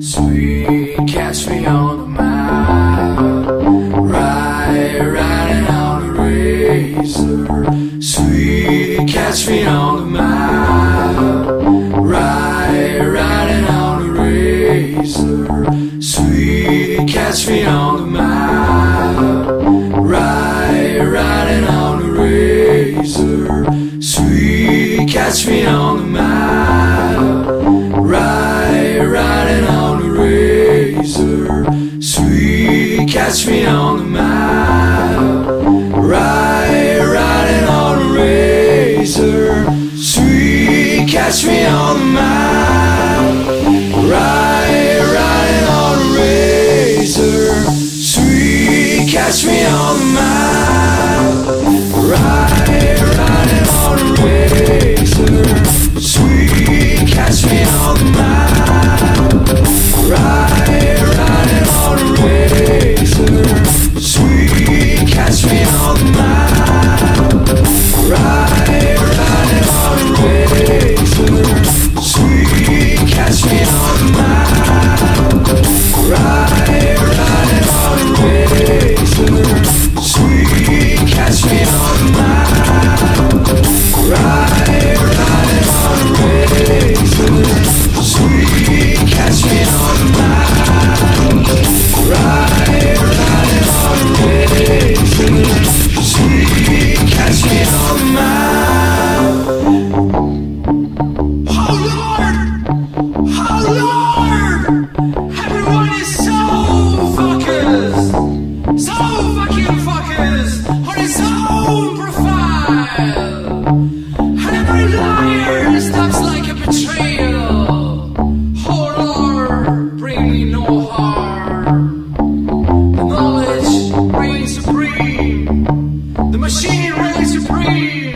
sweet, catch me on catch me on the map. Ride, riding on a razor, sweet, catch me on the map. Ride, riding on a razor, sweet, catch me on the map. Ride, riding on a razor, sweet, catch me on the map. Sweet, catch me on the map. Ride, riding on a razor, sweet, catch me on the map. Ride, riding on a razor, profile. Every liar like a betrayal. Bring me no harm. The knowledge reigns supreme. The machine reigns supreme.